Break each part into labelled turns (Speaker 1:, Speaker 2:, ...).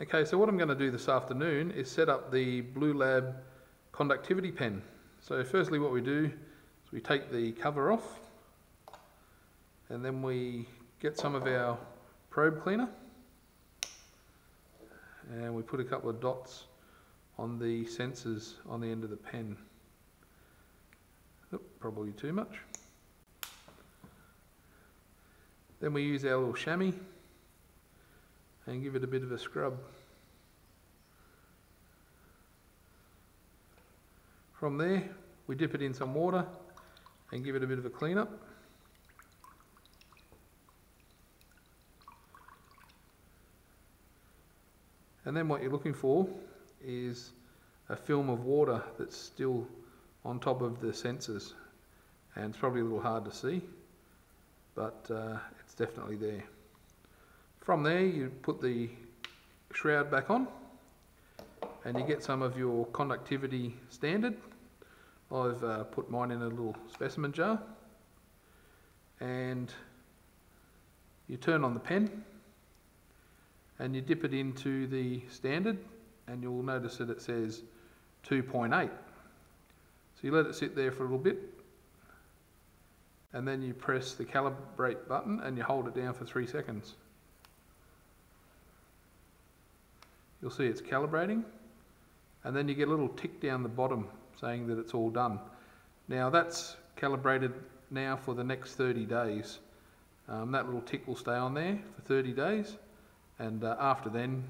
Speaker 1: Okay, so what I'm going to do this afternoon is set up the Bluelab conductivity pen. So firstly what we do is we take the cover off and then we get some of our probe cleaner and we put a couple of dots on the sensors on the end of the pen. Oop, probably too much. Then we use our little chamois and give it a bit of a scrub. From there, we dip it in some water and give it a bit of a clean up. And then what you're looking for is a film of water that's still on top of the sensors. And it's probably a little hard to see, but uh, it's definitely there. From there you put the shroud back on and you get some of your conductivity standard. I've uh, put mine in a little specimen jar and you turn on the pen and you dip it into the standard and you'll notice that it says 2.8. So you let it sit there for a little bit and then you press the calibrate button and you hold it down for three seconds. You'll see it's calibrating and then you get a little tick down the bottom saying that it's all done. Now that's calibrated now for the next 30 days. Um, that little tick will stay on there for 30 days and uh, after then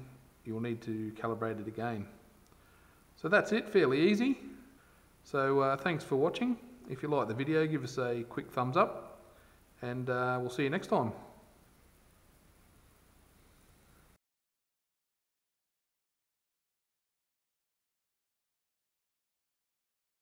Speaker 1: you'll need to calibrate it again. So that's it, fairly easy. So uh, thanks for watching. If you like the video, give us a quick thumbs up and uh, we'll see you next time.